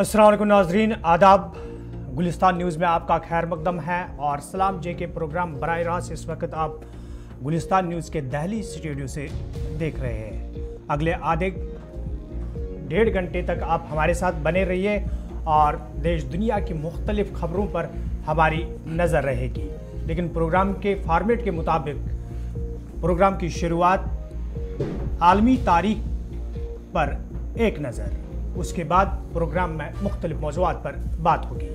असलम नाजरीन, आदाब। गुलिस्तान न्यूज़ में आपका खैर मकदम है और सलाम जे के प्रोग्राम बर रास्त इस वक्त आप गुलिस्तान न्यूज़ के दहली स्टूडियो से देख रहे हैं। अगले आधे डेढ़ घंटे तक आप हमारे साथ बने रहिए और देश दुनिया की मुख्तलिफ़ खबरों पर हमारी नज़र रहेगी। लेकिन प्रोग्राम के फॉर्मेट के मुताबिक, प्रोग्राम की शुरुआत आलमी तारीख पर एक नज़र। उसके बाद प्रोग्राम में मुख्तलिफ़ मौजूद पर बात होगी।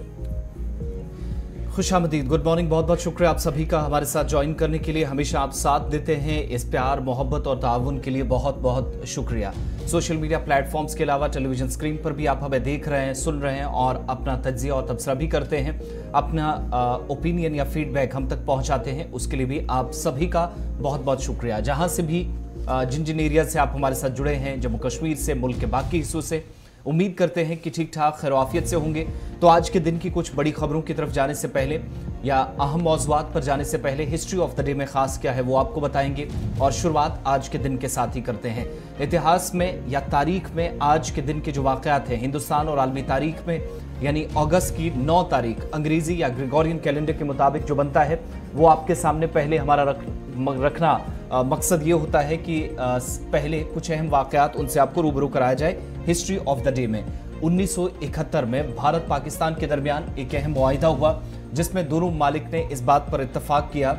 खुश आमदीद गुड मॉर्निंग बहुत बहुत शुक्रिया आप सभी का हमारे साथ ज्वाइन करने के लिए। हमेशा आप साथ देते हैं इस प्यार, मोहब्बत और ताउन के लिए बहुत बहुत शुक्रिया। सोशल मीडिया प्लेटफॉर्म्स के अलावा टेलीविज़न स्क्रीन पर भी आप हमें देख रहे हैं, सुन रहे हैं और अपना तजिया और तबसरा भी करते हैं। अपना ओपिनियन या फीडबैक हम तक पहुँचाते हैं, उसके लिए भी आप सभी का बहुत बहुत शुक्रिया। जहाँ से भी जिन जिन एरिया से आप हमारे साथ जुड़े हैं, जम्मू कश्मीर से, मुल्क के बाकी हिस्सों से उम्मीद करते हैं कि ठीक ठाक खैरवाफियत से होंगे। तो आज के दिन की कुछ बड़ी खबरों की तरफ़ जाने से पहले या अहम मौजूद पर जाने से पहले हिस्ट्री ऑफ़ द डे में खास क्या है वो आपको बताएँगे और शुरुआत आज के दिन के साथ ही करते हैं। इतिहास में या तारीख में आज के दिन के जो वाकत हैं हिंदुस्तान और आलमी तारीख में यानी अगस्त की 9 तारीख अंग्रेज़ी या ग्रिगोरियन कैलेंडर के मुताबिक जो बनता है वो आपके सामने पहले हमारा रख, रखना आ, मकसद ये होता है कि आ, पहले कुछ अहम वाकयात उनसे आपको रूबरू कराया जाए। हिस्ट्री ऑफ़ द डे में। 1971 में भारत पाकिस्तान के दरमियान एक अहम मुआदा हुआ, जिसमें दोनों मालिक ने इस बात पर इतफाक किया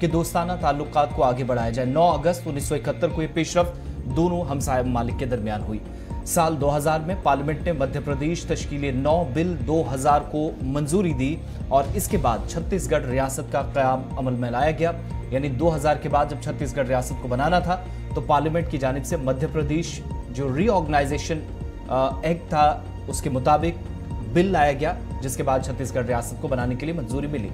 कि दोस्ताना ताल्लुकात को आगे बढ़ाया जाए। 9 अगस्त 1971 को यह पेशरफ दोनों हमसाय मालिक के दरमियान हुई। साल 2000 में पार्लियामेंट ने मध्य प्रदेश तश्कील नौ बिल 2000 को मंजूरी दी और इसके बाद छत्तीसगढ़ रियासत का क्याम अमल में लाया गया। यानी 2000 के बाद जब छत्तीसगढ़ रियासत को बनाना था तो पार्लियामेंट की जानब से मध्य प्रदेश जो रीऑर्गेनाइजेशन एक्ट था, उसके मुताबिक बिल लाया गया, जिसके बाद छत्तीसगढ़ रियासत को बनाने के लिए मंजूरी मिली।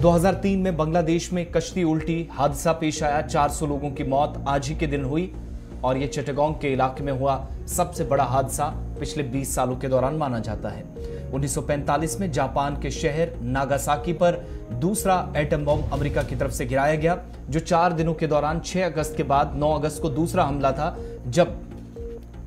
2003 में बांग्लादेश में कश्ती उल्टी, हादसा पेश आया 400 लोगों की मौत आज ही के दिन हुई और ये चटगांव के इलाके में हुआ सबसे बड़ा हादसा पिछले 20 सालों के दौरान माना जाता है। 1945 में जापान के शहर नागासाकी पर दूसरा एटम बम अमेरिका की तरफ़ से गिराया गया, जो चार दिनों के दौरान 6 अगस्त के बाद 9 अगस्त को दूसरा हमला था, जब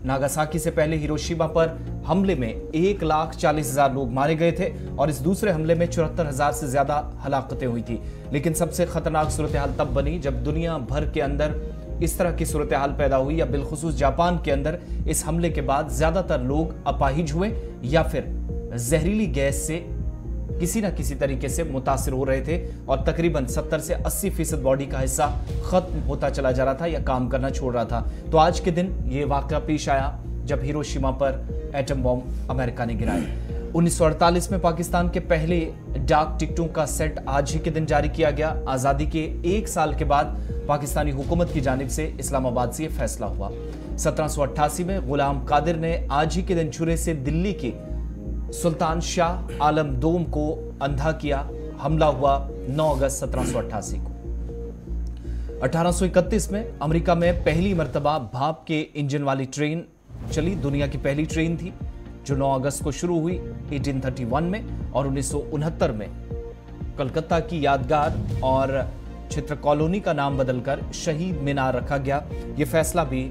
नागासाकी से पहले हिरोशिमा पर हमले में एक लाख चालीस हज़ार लोग मारे गए थे और इस दूसरे हमले में चौहत्तर हज़ार से ज़्यादा हलाकतें हुई थी। लेकिन सबसे खतरनाक सूरत हाल तब बनी जब दुनिया भर के अंदर इस तरह की सूरत हाल पैदा हुई या बिलखसूस जापान के अंदर इस हमले के बाद ज़्यादातर लोग अपाहिज हुए या फिर जहरीली गैस से किसी न किसी तरीके से मुतासर हो रहे थे और तकरीबन 70 से 80 फ़ीसद बॉडी का हिस्सा खत्म होता चला जा रहा था या काम करना छोड़ रहा था। तो आज के दिन ये वाक़ पेश आया जब हिरोशिमा पर एटम बॉम्ब अमेरिका ने गिराया 1948 में पाकिस्तान के पहले डाक टिकटों का सेट आज ही के दिन जारी किया गया। आज़ादी के एक साल के बाद पाकिस्तानी हुकूमत की जानब से इस्लामाबाद से यह फैसला हुआ। सत्रह सौ अट्ठासी में गुलाम कादिर ने आज ही के दिन छुरे से दिल्ली की सुल्तान शाह आलम दोम को अंधा किया, हमला हुआ 9 अगस्त सत्रह सौ अट्ठासी को। 1831 में अमेरिका में पहली मरतबा भाप के इंजन वाली ट्रेन चली। दुनिया की पहली ट्रेन थी, जो 9 अगस्त को शुरू हुई 1831 में और उन्नीस सौ उनहत्तर में। कलकत्ता की यादगार और चित्र कॉलोनी का नाम बदलकर शहीद मीनार रखा गया। यह फैसला भी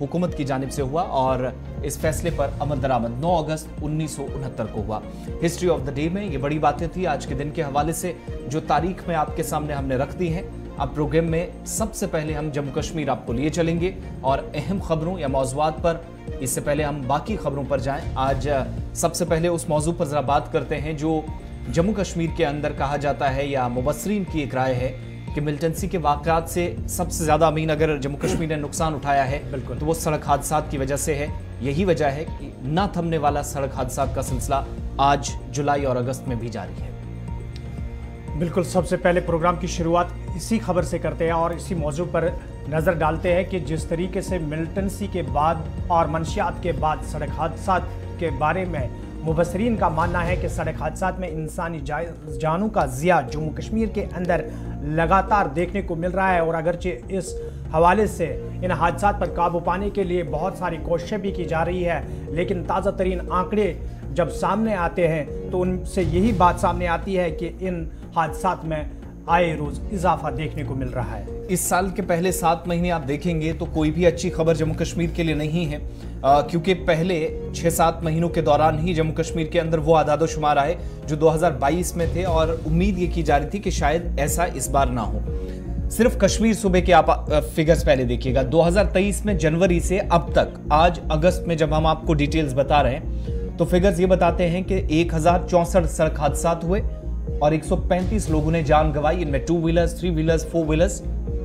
हुकूमत की जानब से हुआ और इस फैसले पर अमल दरामद 9 अगस्त उन्नीस सौ उनहत्तर को हुआ। हिस्ट्री ऑफ़ द डे में ये बड़ी बातें थी। आज के दिन के हवाले से जो तारीख में आपके सामने हमने रख दी है, अब प्रोग्राम में सबसे पहले हम जम्मू कश्मीर आपको लिए चलेंगे और अहम खबरों या मौजूद पर इससे पहले हम बाकी खबरों पर जाएँ। आज सबसे पहले उस मौजू पर ज़रा बात करते हैं जो जम्मू कश्मीर के अंदर कहा जाता है या मुबसरीन की एक राय है। कि मिल्टेंसी के वाकत से सबसे ज़्यादा अमीन अगर जम्मू कश्मीर ने नुकसान उठाया है बिल्कुल। तो वो सड़क हादसा की वजह से है। यही वजह है कि न थमने वाला सड़क हादसा का सिलसिला आज जुलाई और अगस्त में भी जारी है। बिल्कुल सबसे पहले प्रोग्राम की शुरुआत इसी खबर से करते हैं और इसी मौजू पर नज़र डालते हैं कि जिस तरीके से मिल्टेंसी के बाद और मनशियात के बाद सड़क हादसा के बारे में मुबसरीन का मानना है कि सड़क हादसा में इंसानी जानों का ज़िया जम्मू कश्मीर के अंदर लगातार देखने को मिल रहा है और अगरचे इस हवाले से इन हादसा पर काबू पाने के लिए बहुत सारी कोशिशें भी की जा रही है। लेकिन ताज़ा तरीन आंकड़े जब सामने आते हैं तो उनसे यही बात सामने आती है कि इन हादसा में आए रोज इजाफा देखने को मिल रहा है। इस साल के पहले सात महीने आप देखेंगे तो कोई भी अच्छी खबर जम्मू कश्मीर के लिए नहीं है। क्योंकि पहले छह सात महीनों के दौरान ही जम्मू कश्मीर के अंदर वो आदादो शुमार आए जो 2022 में थे और उम्मीद ये की जा रही थी कि शायद ऐसा इस बार ना हो। सिर्फ़ कश्मीर सूबे के आप फिगर्स पहले देखिएगा। 2023 में जनवरी से अब तक, आज अगस्त में जब हम आपको डिटेल्स बता रहे हैं तो फिगर्स ये बताते हैं कि एक सड़क हादसा हुए और 135 लोगों ने जान गंवाई। इनमें two wheelers three wheelers four wheelers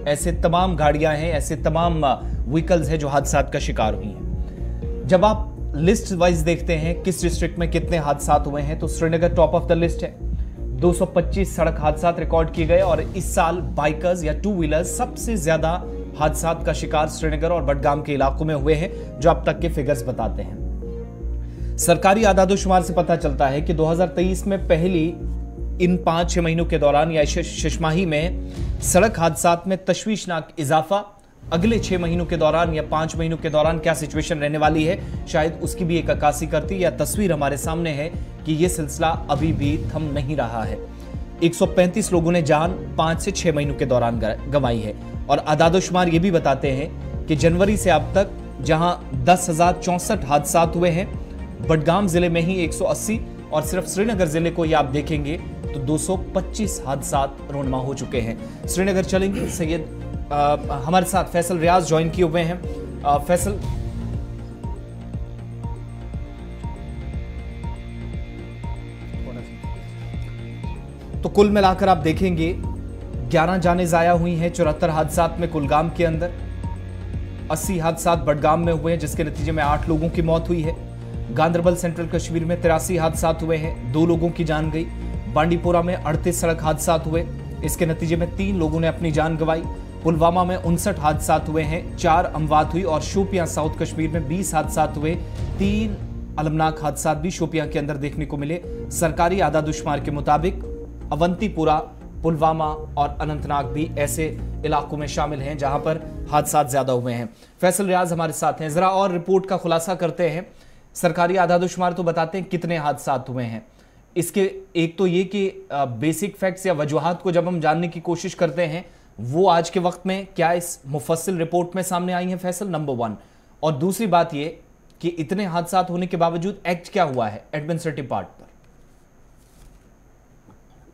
ऐसे तमाम गाड़ियाँ हैं, ऐसे तमाम व्हीकल्स हैं जो हादसा का शिकार हुई हैं। जब आप लिस्ट वाइज देखते हैं किस डिस्ट्रिक्ट में कितने हादसा हुए हैं तो Srinagar top of the list है। 225 सड़क हादसा रिकॉर्ड किए गए और इस साल बाइकर्स या टू व्हीलर्स सबसे ज़्यादा हादसा का शिकार श्रीनगर और बडगाम के इलाकों में हुए हैं, जो अब तक के फिगर्स बताते हैं। सरकारी आदादोशुमार से पता चलता है कि 2023 में पहली इन पाँच छह महीनों के दौरान या शशमाही में सड़क हादसा में तश्वीशनाक इजाफा। अगले छह महीनों के दौरान या पाँच महीनों के दौरान क्या सिचुएशन रहने वाली है? शायद उसकी भी एक अक्सी करती या तस्वीर हमारे सामने है कि यह सिलसिला अभी भी थम नहीं रहा है। 135 लोगों ने जान पाँच से छह महीनों के दौरान गंवाई है। और आदादोशुमार ये भी बताते हैं कि जनवरी से अब तक जहाँ दस हज़ार चौसठ हादसा हुए हैं, बडगाम ज़िले में ही 180 और सिर्फ़ श्रीनगर ज़िले को ये आप देखेंगे तो 225 हादसा रोनमा हो चुके हैं। श्रीनगर चलेंगे। सैयद हमारे साथ फैसल रियाज ज्वाइन किए हुए हैं। आ, फैसल। तो कुल मिलाकर आप देखेंगे 11 जाने जाया हुई हैं चौहत्तर हादसा में कुलगाम के अंदर। 80 हादसा बडगाम में हुए हैं जिसके नतीजे में आठ लोगों की मौत हुई है। गांधरबल सेंट्रल कश्मीर में तिरासी हादसा हुए हैं। दो लोगों की जान गई। बांडीपोरा में अड़तीस सड़क हादसा हुए। इसके नतीजे में तीन लोगों ने अपनी जान गंवाई। पुलवामा में उनसठ हादसा हुए हैं, चार अमवात हुई और शोपियाँ साउथ कश्मीर में बीस हादसा हुए। तीन अलमनाक हादसा भी शोपियाँ के अंदर देखने को मिले। सरकारी आदा दुश्मार के मुताबिक अवंतीपुरा, पुलवामा और अनंतनाग भी ऐसे इलाकों में शामिल हैं जहाँ पर हादसा ज़्यादा हुए हैं। फैसल रियाज हमारे साथ हैं। जरा और रिपोर्ट का खुलासा करते हैं। सरकारी आदादुशुमार तो बताते हैं कितने हादसा हुए हैं। इसके एक तो ये कि बेसिक फैक्ट्स या वजूहत को जब हम जानने की कोशिश करते हैं, वो आज के वक्त में क्या इस मुफसल रिपोर्ट में सामने आई है फैसल? नंबर वन और दूसरी बात ये कि इतने हादसा होने के बावजूद एक्ट क्या हुआ है एडमिनिस्ट्रेटिव पार्ट पर?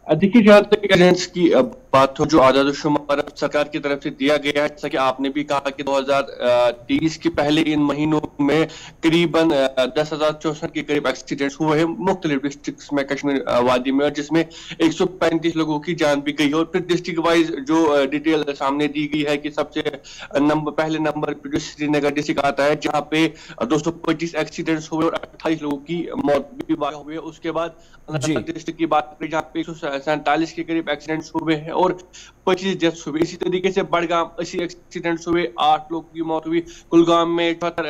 देखिए, जहाँ तक की बात हो जो आज़ाद शुमार सरकार की तरफ़ से दिया गया है जैसा कि आपने भी कहा कि 2023 के पहले इन महीनों में करीबन दस हज़ार चौसठ के करीब एक्सीडेंट्स हुए हैं मुख्तलिफ़ डिस्ट्रिक्ट में कश्मीर वादी में और जिसमें 135 लोगों की जान भी गई और फिर डिस्ट्रिक्ट वाइज जो डिटेल सामने दी गई है कि सबसे नंबर पहले नंबर पर जो श्रीनगर डिस्ट्रिक्ट आता है जहाँ पे दो सौ पच्चीस एक्सीडेंट्स हुए और अट्ठाईस लोगों की मौत भी हुई है। उसके बाद डिस्ट्रिक्ट की बात करें जहाँ पे एक सौ सैंतालीस के करीब एक्सीडेंट्स हुए हैं और पच्चीस डेथ हुए इसी तरीके से बड़गाम अस्सी एक्सीडेंट्स हुए आठ लोगों की मौत हुई। कुलगाम में चौहत्तर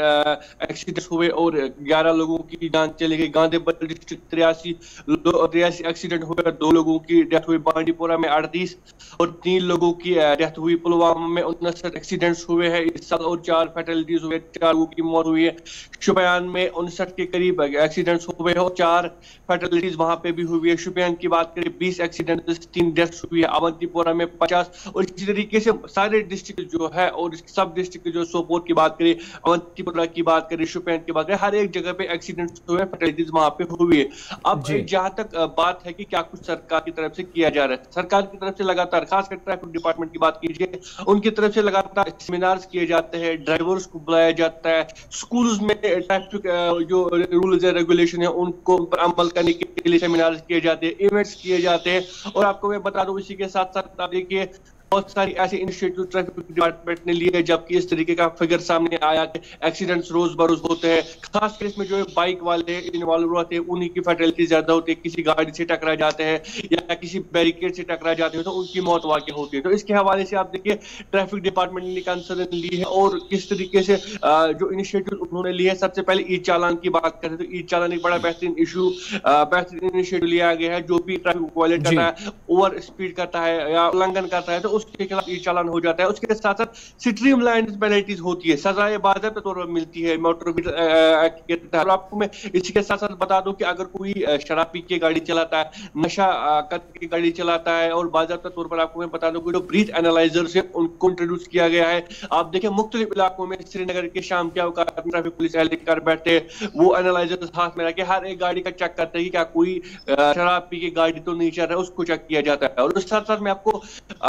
एक्सीडेंट्स हुए और ग्यारह लोगों की जान चली गई। गांधीबल डिस्ट्रिक्ट तिरासी तिरासी एक्सीडेंट हुए। दो लोगों की डेथ हुई बांडीपोरा में अड़तीस और तीन लोगों की डेथ हुई पुलवामा में उनसठ। एक्सीडेंट्स हुए हैं, इस साल और चार फैटलिटीज हुए। चार लोगों की मौत हुई है। शुपयान में उनसठ के करीब एक्सीडेंट्स हुए और चार फैटलिटीज वहाँ पे भी हुई है। शुपयान की बात करें, बीस एक्सीडेंट तीन डेथ हुई है। अवंतीपोरा में पचास और इसी तरीके से सारे डिस्ट्रिक्ट जो है और सब डिस्ट्रिक्ट जो सोपोर की बात करें अवंतीपुरा की बात करें शुपैन की बात करें हर एक जगह पे एक्सीडेंट हुए फर्टिलिटीज वहाँ पे हुई है। अब जहाँ तक बात है कि क्या कुछ सरकार की तरफ़ से किया जा रहा है सरकार की तरफ़ से लगातार खासकर ट्रैफ़िक डिपार्टमेंट की बात कीजिए उनकी तरफ़ से लगातार सेमिनार्स किए जाते हैं ड्राइवर्स को बुलाया जाता है स्कूल में ट्रैफ़िक जो रूल्स है रेगुलेशन है उनको अमल करने के लिए सेमिनार किए जाते हैं इवेंट्स किए जाते हैं। और आपको मैं बता दूँ इसी के साथ आप देखिए बहुत सारी ऐसी इनिशिएटिव ट्रैफ़िक डिपार्टमेंट ने लिए जबकि इस तरीके का फिगर सामने आया कि एक्सीडेंट्स रोज बरोज होते हैं। खास केस में जो है बाइक वाले इन्वॉल्व होते हैं उन्हीं की फर्टिलिटी ज़्यादा होती है। किसी गाड़ी से टकरा जाते हैं या किसी बैरिकेड से टकरा जाते हैं तो उनकी मौत वाकई होती है। तो इसके हवाले से आप देखिए ट्रैफ़िक डिपार्टमेंट ने कंसर्न ली है और किस तरीके से जो इनिशिएटिव उन्होंने लिए सबसे पहले ई चालान की बात करें तो ई चालान एक बड़ा बेहतरीन इशू बेहतरीन इनिशिएटिव लिया गया है जो भी ट्रैफ़िक वायलेट करता है ओवर स्पीड करता है या उल्लंघन करता है तो उसके खिलाफ ई चालान हो जाता है। उसके साथ साथ स्ट्रीम लाइन पेनल्टीज होती है। सजाए बाजब तौर पर मिलती है। मोटर के आपको मैं इसी के साथ साथ बता दूँ कि अगर कोई शराब पी के गाड़ी चलाता है, नशा करके गाड़ी चलाता है और बाजाबा तौर पर आपको मैं बता दूँ कि जो ब्रीथ एनालाइजर से उनको इंट्रोड्यूस किया गया है। आप देखें, मुख्तलिफ़ इलाकों में श्रीनगर के शाम क्या ट्रैफ़िक पुलिस एहलकार बैठे वो एनालाइजर हाथ में रखे। हर एक गाड़ी का चेक करते हैं क्या कोई शराब पी के गाड़ी तो नहीं चल रहा है, उसको चेक किया जाता है। और उस साथ साथ मैं आपको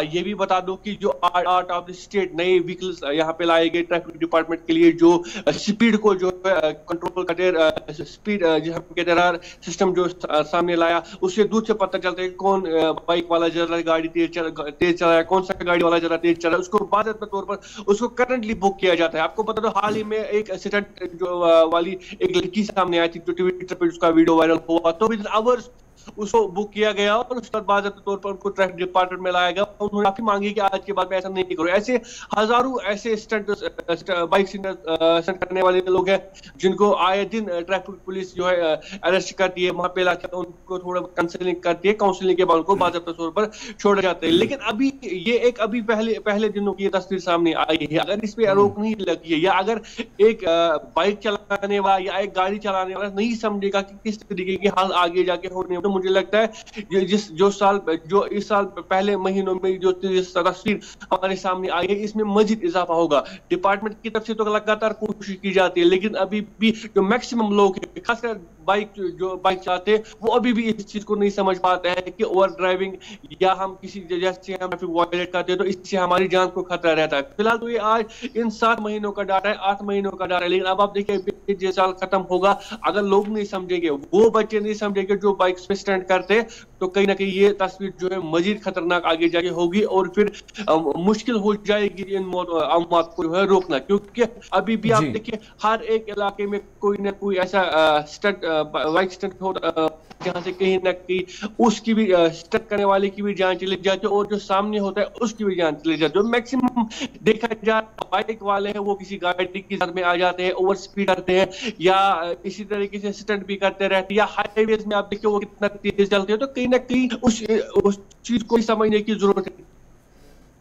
ये भी बता दूँ कि जो आर्ट ऑफ़ द स्टेट नए व्हीकल्स यहाँ पे लाए गए ट्रैफ़िक डिपार्टमेंट के लिए जो स्पीड को जो कंट्रोल करते स्पीड जो कहते हैं सिस्टम जो सामने लाया, उससे दूर से पता चलता है कौन बाइक वाला जरा गाड़ी तेज चल तेज चला है, कौन सा गाड़ी वाला जरा तेज चला है, उसको बाद तौर पर, उसको करंटली बुक किया जाता है। आपको पता तो हाल ही में एक एक्सीडेंट जो वाली एक लड़की सामने आई थी, जो ट्विटर पर उसका वीडियो वायरल हुआ तो विद आवर्स उसको बुक किया गया और उसके बाद तौर पर उनको ट्रैफ़िक डिपार्टमेंट में लाया गया उन्होंने काफ़ी मांगी कि आज के बाद में ऐसा नहीं करो। ऐसे हज़ारों ऐसे स्टंट बाइक स्टंट करने वाले लोग हैं जिनको आए दिन ट्रैफ़िक पुलिस जो है अरेस्ट करती है वहाँ पे लाकर उनको थोड़ा काउंसलिंग करती है। काउंसलिंग के बाद उनको बाजाबा तौर पर छोड़े जाते हैं। लेकिन अभी ये एक अभी पहले पहले दिनों की तस्वीर सामने आई है। अगर इस पर रोक नहीं लगी है या अगर एक बाइक चलाने वाला या एक गाड़ी चलाने वाला नहीं समझेगा कि किस तरीके की हाल आगे जाके होने मुझे लगता है, ये जिस, जो साल, जो इस साल पहले महीनों में जो तस्वीर हमारे सामने आई है, इसमें मजीद इजाफा होगा। डिपार्टमेंट की तरफ़ से तो लगातार कोशिश की जाती है, लेकिन अभी भी जो मैक्सिमम लोग खासकर बाइक जो बाइक चलाते हैं वो अभी भी इस चीज़ को नहीं समझ पाते हैं कि ओवर ड्राइविंग या हम किसी जैसे हम ट्रैफ़िक वायलेट करते हैं तो इससे हमारी जान को खतरा रहता है। फ़िलहाल तो ये आज इन सात महीनों का डाटा है आठ महीनों का डाटा है लेकिन अब आप देखिए ये साल खत्म होगा अगर लोग नहीं समझेंगे वो बच्चे नहीं समझेंगे जो बाइक पे स्टैंड करते तो कहीं ना कहीं ये तस्वीर जो है मजीद खतरनाक आगे जाके होगी और फिर मुश्किल हो जाएगी इन मौत को जो है रोकना क्योंकि अभी भी आप देखिए हर एक इलाके में कोई ना कोई ऐसा स्टंट बाइक स्टंट हो जहाँ से कहीं ना कहीं उसकी भी स्टक करने वाले की भी जान चली जाती है और जो सामने होता है उसकी भी जान चली जाती है। मैक्सिमम देखा जाए बाइक वाले हैं, वो किसी गाड़ी की में आ जाते हैं ओवर स्पीड करते हैं, या इसी तरीके से स्टंट भी करते रहते हैं, या हाईवेज में आप देखिए वो कितना तेज चलते हैं तो कहीं ना कहीं उस उस चीज़ को समझने की ज़रूरत है।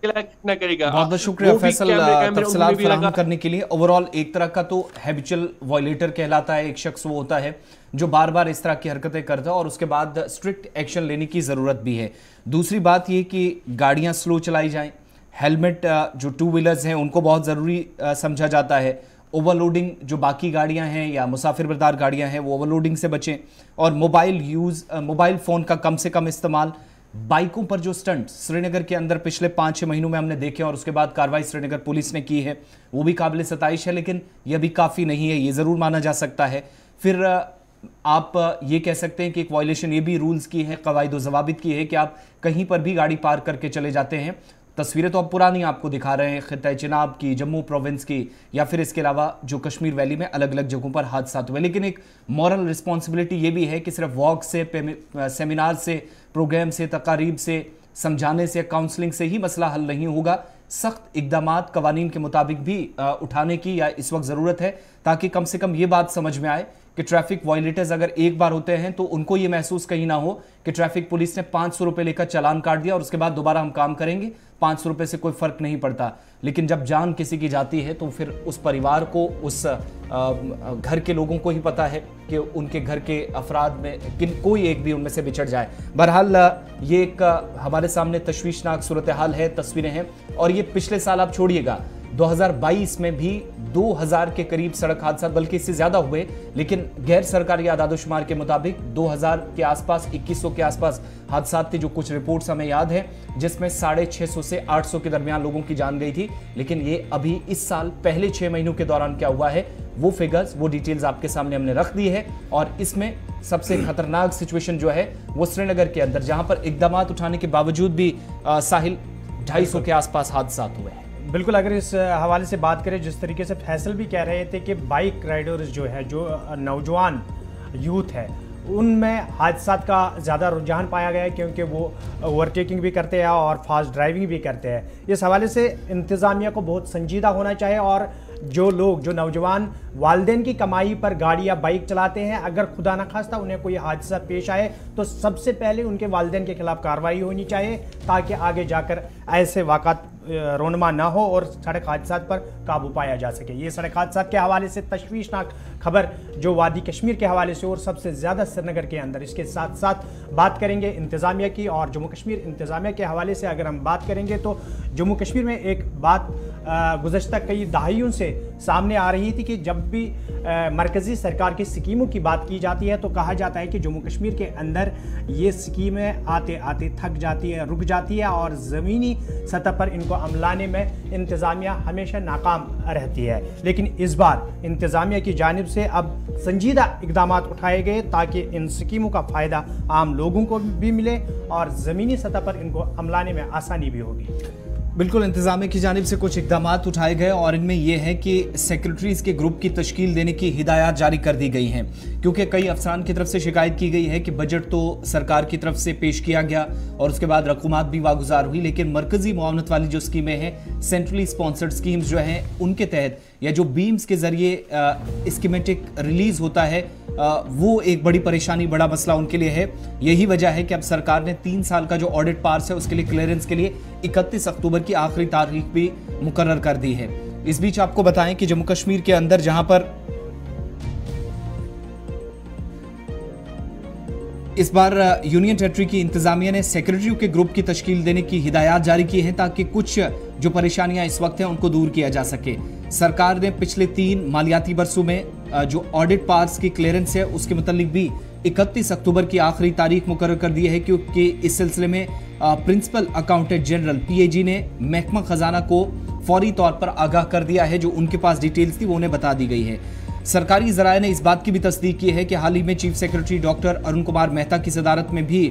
करेगा? बहुत बहुत शुक्रिया फैसल तफसलात फराहम करने के लिए। ओवरऑल एक तरह का तो हैबिचुअल वॉयलेटर कहलाता है एक शख्स वो होता है जो बार बार इस तरह की हरकतें करता है और उसके बाद स्ट्रिक्ट एक्शन लेने की ज़रूरत भी है। दूसरी बात ये कि गाड़ियाँ स्लो चलाई जाएँ हेलमेट जो टू व्हीलर्स हैं उनको बहुत ज़रूरी समझा जाता है। ओवरलोडिंग जो बाकी गाड़ियाँ हैं या मुसाफिर बरदार गाड़ियाँ हैं वो ओवरलोडिंग से बचें और मोबाइल यूज़ मोबाइल फ़ोन का कम से कम इस्तेमाल बाइकों पर जो स्टंट श्रीनगर के अंदर पिछले पाँच छह महीनों में हमने देखे और उसके बाद कार्रवाई श्रीनगर पुलिस ने की है, वो भी काबिल सताइश है, लेकिन यह भी काफ़ी नहीं है, ये ज़रूर माना जा सकता है। फिर आप ये कह सकते हैं कि एक वायलेशन ये भी रूल्स की है, कवायद जवाबित की है कि आप कहीं पर भी गाड़ी पार करके चले जाते हैं। तस्वीरें तो अब पुरानी आपको दिखा रहे हैं खत चिनाब की, जम्मू प्रोविंस की, या फिर इसके अलावा जो कश्मीर वैली में अलग अलग जगहों पर हादसा हुए लेकिन एक मॉरल रिस्पॉन्सिबिलिटी ये भी है कि सिर्फ़ वॉक से सेमिनार से प्रोग्राम से, तकारीब से, समझाने से काउंसलिंग से ही मसला हल नहीं होगा। सख्त इकदाम कवानीन के मुताबिक भी उठाने की या इस वक्त ज़रूरत है, ताकि कम से कम ये बात समझ में आए कि ट्रैफ़िक वायलेटर्स अगर एक बार होते हैं तो उनको ये महसूस कहीं ना हो कि ट्रैफ़िक पुलिस ने पाँच सौ रुपये लेकर चालान काट दिया और उसके बाद दोबारा हम काम करेंगे। पाँच सौ रुपये से कोई फ़र्क नहीं पड़ता। लेकिन जब जान किसी की जाती है तो फिर उस परिवार को, उस घर के लोगों को ही पता है कि उनके घर के अफराद में किन, कोई एक भी उनमें से बिछड़ जाए। बहरहाल ये एक हमारे सामने तश्वीशनाक सूरत हाल है, तस्वीरें हैं। और ये पिछले साल आप छोड़िएगा 2022 में भी 2000 के करीब सड़क हादसा बल्कि इससे ज़्यादा हुए लेकिन गैर सरकारी आदादोशुमार के मुताबिक 2000 के आसपास 2100 के आसपास हादसा थे जो कुछ रिपोर्ट्स हमें याद है जिसमें साढ़े छह से 800 के दरमियान लोगों की जान गई थी। लेकिन ये अभी इस साल पहले छह महीनों के दौरान क्या हुआ है वो फिगर्स वो डिटेल्स आपके सामने हमने रख दी है और इसमें सबसे खतरनाक सिचुएशन जो है वो श्रीनगर के अंदर जहाँ पर इकदाम उठाने के बावजूद भी साहिल ढाई के आसपास हादसा हुए हैं। बिल्कुल, अगर इस हवाले से बात करें, जिस तरीके से फैसल भी कह रहे थे कि बाइक राइडर्स जो है, जो नौजवान यूथ है, उनमें हादसा का ज़्यादा रुझान पाया गया है क्योंकि वो ओवरटेकिंग भी करते हैं और फास्ट ड्राइविंग भी करते हैं। इस हवाले से इंतज़ामिया को बहुत संजीदा होना चाहिए और जो लोग, जो नौजवान वालदेन की कमाई पर गाड़ी या बाइक चलाते हैं, अगर खुदा न खास्ता उन्हें कोई हादसा पेश आए तो सबसे पहले उनके वालदेन के खिलाफ कार्रवाई होनी चाहिए ताकि आगे जाकर ऐसे वाक़ात रोनमा ना हो और सड़क हादसा पर काबू पाया जा सके। ये सड़क हादसा के हवाले से तशवीशनाक खबर जो वादी कश्मीर के हवाले से और सबसे ज़्यादा श्रीनगर के अंदर। इसके साथ साथ बात करेंगे इंतज़ामिया की और जम्मू कश्मीर इंतज़ामिया के हवाले से अगर हम बात करेंगे तो जम्मू कश्मीर में एक बात गुजशत कई दहाइयों से सामने आ रही थी कि जब भी मरकज़ी सरकार की स्कीमों की बात की जाती है तो कहा जाता है कि जम्मू कश्मीर के अंदर ये स्कीमें आते आते थक जाती है, रुक जाती है और ज़मीनी सतह पर इनको अमलाने में इंतज़ामिया हमेशा नाकाम रहती है। लेकिन इस बार इंतज़ामिया की जानब से अब संजीदा इकदाम उठाए गए ताकि इन स्कीमों का फ़ायदा आम लोगों को भी मिले और ज़मीनी सतह पर इनको अमलाने में आसानी भी होगी। बिल्कुल, इंतजामिया की जानब से कुछ इकदाम उठाए गए और इनमें यह है कि सेक्रेटरीज के ग्रुप की तश्कील देने की हिदायत जारी कर दी गई हैं। क्योंकि कई अफसरान की तरफ़ से शिकायत की गई है कि बजट तो सरकार की तरफ़ से पेश किया गया और उसके बाद रकूमात भी वागुजार हुई, लेकिन मरकजी मुआवनत वाली जो स्कीमें हैं सेंट्रली स्पॉन्सर्ड स्कीम्स जो हैं, उनके तहत या जो बीम्स के ज़रिए स्कीमेटिक रिलीज़ होता है वो एक बड़ी परेशानी, बड़ा मसला उनके लिए है। यही वजह है कि अब सरकार ने तीन साल का जो ऑडिट पास है, उसके लिए क्लियरेंस के लिए 31 अक्टूबर की आखिरी तारीख भी मुकर कर दी है। इस बीच आपको बताएँ कि जम्मू कश्मीर के अंदर जहाँ पर इस बार यूनियन टेरेटरी की इंतजामिया ने सेक्रेटरियों के ग्रुप की तश्कील देने की हिदायत जारी की है, ताकि कुछ जो परेशानियाँ इस वक्त हैं, उनको दूर किया जा सके। सरकार ने पिछले तीन मालियाती बरसों में जो ऑडिट पास की क्लियरेंस है, उसके मतलब भी 31 अक्टूबर की आखिरी तारीख मुकर कर दी है क्योंकि इस सिलसिले में प्रिंसिपल अकाउंटेंट जनरल पीएजी ने महकमा खजाना को फौरी तौर पर आगाह कर दिया है, जो उनके पास डिटेल्स थी, वो उन्हें बता दी गई है। सरकारी जराये ने इस बात की भी तस्दीक की है कि हाल ही में chief secretary doctor Arun Kumar Mehta की सदारत में भी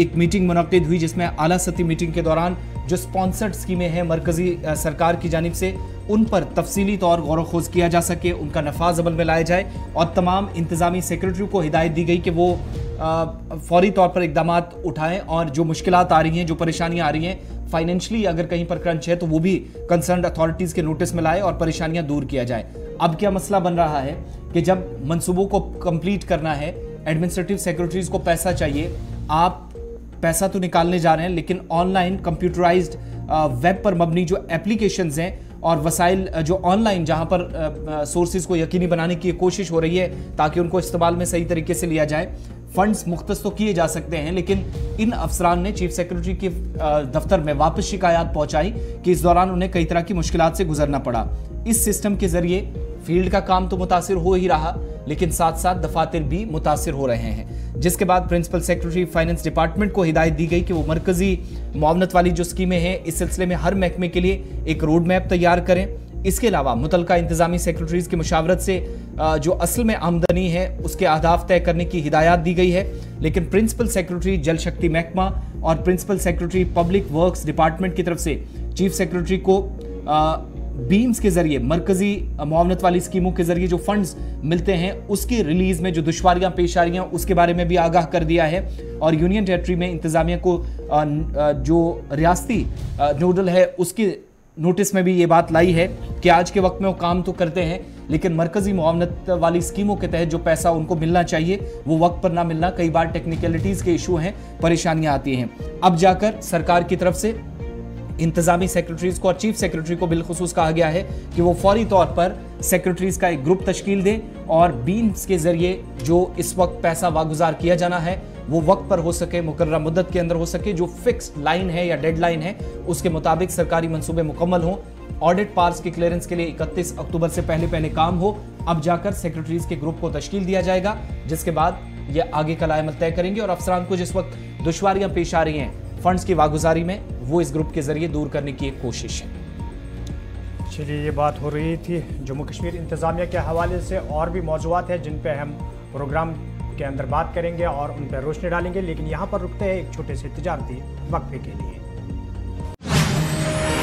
एक मीटिंग मुनद हुई, जिसमें आला सती मीटिंग के दौरान जो स्पॉन्सर्ड स्कीमें हैं मरकजी सरकार की जानब से, उन पर तफसीली तौर गौर खोज किया जा सके, उनका नफाज अमल में लाया जाए और तमाम इंतजामी सेक्रेटरी को हिदायत दी गई कि वो फौरी तौर पर इकदाम उठाएँ और जो मुश्किल आ रही हैं, जो परेशानियाँ आ रही हैं फाइनेंशली अगर कहीं पर क्रंच है तो वो भी कंसर्न अथॉरिटीज़ के नोटिस में लाए और परेशानियाँ दूर किया जाए। अब क्या मसला बन रहा है कि जब मंसूबों को कंप्लीट करना है एडमिनिस्ट्रेटिव सेक्रेटरीज को पैसा चाहिए, आप पैसा तो निकालने जा रहे हैं, लेकिन ऑनलाइन कंप्यूटराइज्ड वेब पर मबनी जो एप्लीकेशंस हैं और वसाइल जो ऑनलाइन जहाँ पर सोर्सेज को यकीनी बनाने की कोशिश हो रही है ताकि उनको इस्तेमाल में सही तरीके से लिया जाए। फंड्स मुख्त तो किए जा सकते हैं, लेकिन इन अफसरान ने चीफ सेक्रेटरी के दफ्तर में वापस शिकायत पहुंचाई कि इस दौरान उन्हें कई तरह की मुश्किल से गुजरना पड़ा। इस सिस्टम के ज़रिए फ़ील्ड का काम तो मुतासर हो ही रहा लेकिन साथ साथ दफातर भी मुतासर हो रहे हैं। जिसके बाद प्रिंसिपल सेक्रेटरी फाइनेंस डिपार्टमेंट को हिदायत दी गई कि वो मरकजी मुआवनत वाली जो स्कीमें हैं, इस सिलसिले में हर महकमे के लिए एक रोड मैप तैयार करें। इसके अलावा मुतल इंतजामी सेक्रेटरीज की मुशावरत से जो असल में आमदनी है, उसके आदाफ तय करने की हिदायत दी गई है। लेकिन प्रिंसिपल सेक्रेटरी जल शक्ति महकमा और principal secretary public works department की तरफ़ से चीफ सेक्रेटरी को बीम्स के ज़रिए, मरकजी मुआवनत वाली स्कीमों के ज़रिए जो फंड्स मिलते हैं, उसकी रिलीज़ में जो दुश्वारियाँ पेश आ रही हैं, उसके बारे में भी आगाह कर दिया है। और यूनियन टेरेटरी में इंतजामिया को जो रियासती नोडल है, उसकी नोटिस में भी ये बात लाई है कि आज के वक्त में वो काम तो करते हैं, लेकिन मरकजी मुआवनत वाली स्कीमों के तहत जो पैसा उनको मिलना चाहिए, वो वक्त पर ना मिलना। कई बार टेक्निकलिटीज़ के इशू हैं, परेशानियाँ आती हैं। अब जाकर सरकार की तरफ़ से इंतजामी सेक्रेटरीज को और चीफ सेक्रेटरी को बिलखसूस कहा गया है कि वो फौरी तौर पर सेक्रेटरीज का एक ग्रुप तश्कील दें और बीम्स के ज़रिए जो इस वक्त पैसा वागुजार किया जाना है, वो वक्त पर हो सके मुकर्रा मुद्दत के अंदर हो सके, जो फिक्स लाइन है या डेड लाइन है, उसके मुताबिक सरकारी मनसूबे मुकम्मल हों। ऑडिट पार्स के क्लियरेंस के लिए 31 अक्टूबर से पहले पहले काम हो। अब जाकर सेक्रेटरीज के ग्रुप को तश्कील दिया जाएगा, जिसके बाद ये आगे का तय करेंगे और अफसरान को जिस वक्त दुश्वारियाँ पेश आ रही हैं फंड्स की वागुजारी में वो इस ग्रुप के ज़रिए दूर करने की एक कोशिश है। चलिए, ये बात हो रही थी जम्मू कश्मीर इंतज़ामिया के हवाले से और भी मौजूद हैं जिन पर हम प्रोग्राम के अंदर बात करेंगे और उन पर रोशनी डालेंगे, लेकिन यहाँ पर रुकते हैं एक छोटे से तजारती वक्फे के लिए।